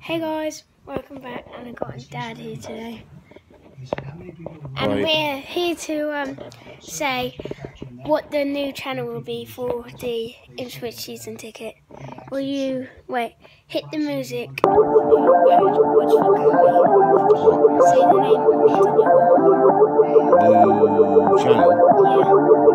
Hey guys, welcome back, and I've got Dad here today, and Right. we're here to um, say what the new channel will be for the Ipswich season ticket. Will you wait? Hit the music. Say the name of the channel, Yeah.